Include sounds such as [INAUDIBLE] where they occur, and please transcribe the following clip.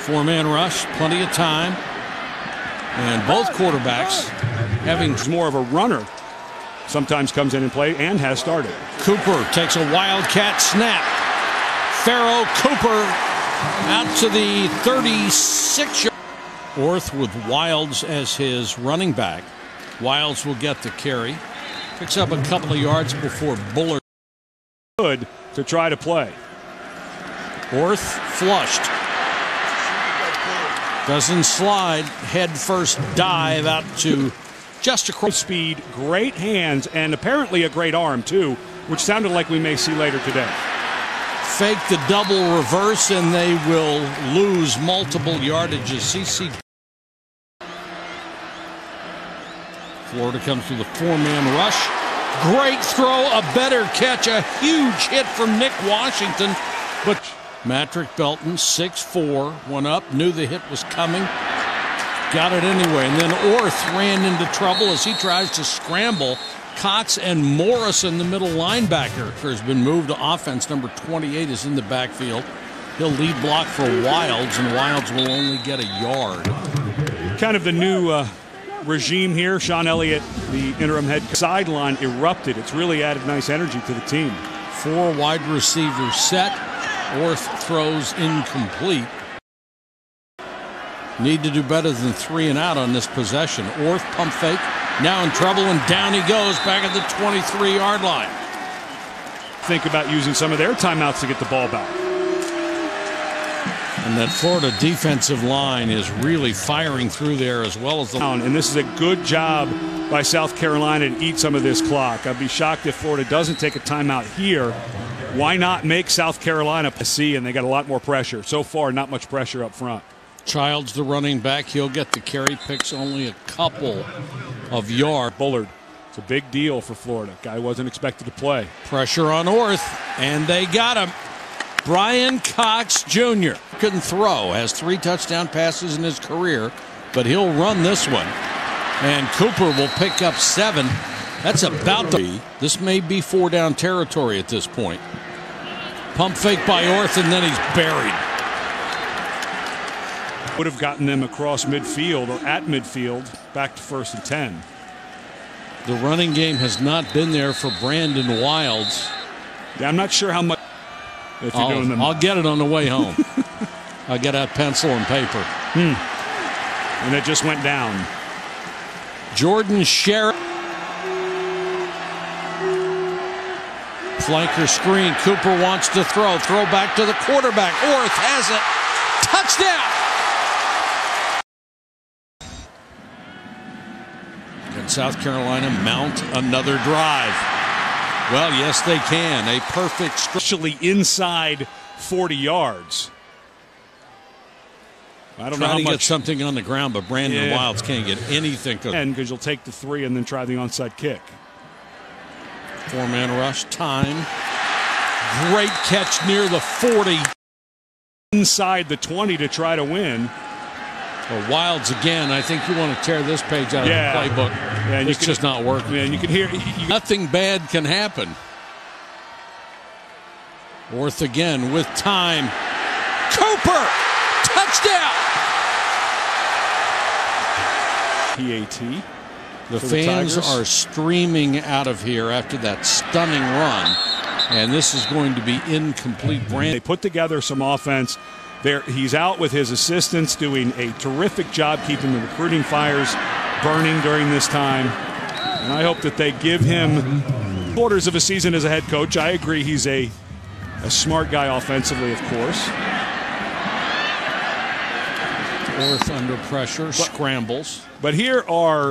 Four man rush, plenty of time. And both quarterbacks having more of a runner. Sometimes comes in and play and has started. Cooper takes a wildcat snap. Pharoh Cooper out to the 36 yard. Orth with Wilds as his running back. Wilds will get the carry. Picks up a couple of yards before Bullard. Good to try to play. Orth flushed. Doesn't slide. Head first dive out to just across. Speed, great hands, and apparently a great arm too, which sounded like we may see later today. Fake the double reverse, and they will lose multiple yardages. CC. Florida comes with a four-man rush. Great throw, a better catch, a huge hit from Nick Washington, but Matrick Belton, 6'4", went up, knew the hit was coming, got it anyway. And then Orth ran into trouble as he tries to scramble. Cox and Morrison, the middle linebacker, has been moved to offense. Number 28 is in the backfield. He'll lead block for Wilds, and Wilds will only get a yard. Kind of the new uh, regime here. Shawn Elliott, the interim head sideline erupted. It's really added nice energy to the team. Four wide receivers set. Orth throws incomplete. Need to do better than three and out on this possession. Orth pump fake. Now in trouble, and down he goes back at the 23 yard line. Think about using some of their timeouts to get the ball back. And that Florida defensive line is really firing through there as well as the. And this is a good job by South Carolina to eat some of this clock. I'd be shocked if Florida doesn't take a timeout here. Why not make South Carolina see? And they got a lot more pressure. So far, not much pressure up front. Childs the running back. He'll get the carry. Picks only a couple of yards. Bullard. It's a big deal for Florida. Guy wasn't expected to play. Pressure on Orth, and they got him. Bryan Cox Jr. couldn't throw, has three touchdown passes in his career, but he'll run this one. And Cooper will pick up seven. That's about the. This may be four down territory at this point. Pump fake by Orth, and then he's buried. Would have gotten them across midfield or at midfield back to first and 10. The running game has not been there for Brandon Wilds. Yeah, I'm not sure how much. If you're I'll, doing them. I'll get it on the way home. [LAUGHS] I'll get out pencil and paper. Hmm. And it just went down. Jordan Sherit. Flanker screen. Cooper wants to throw. Throw back to the quarterback. Orth has it. Touchdown. Can South Carolina mount another drive? Well, yes, they can. A perfect. Actually, inside 40 yards. I don't know how to get much. something on the ground, but Brandon Yeah. Wilds can't get anything. And because you'll take the three and then try the onside kick. Four man rush time. Great catch near the 40. Inside the 20 to try to win. But Wilds again. I think you want to tear this page out Yeah. of the playbook. Yeah, it's can- just not working. Man, you can hear. You, Nothing bad can happen. Worth again with time. Cooper! Touchdown! PAT. The For the fans Tigers? are streaming out of here after that stunning run. And this is going to be incomplete. Brand. They put together some offense. There, he's out with his assistants doing a terrific job keeping the recruiting fires burning during this time. And I hope that they give him quarters of a season as a head coach. I agree he's a a smart guy offensively, of course. Orth under pressure, scrambles. But here are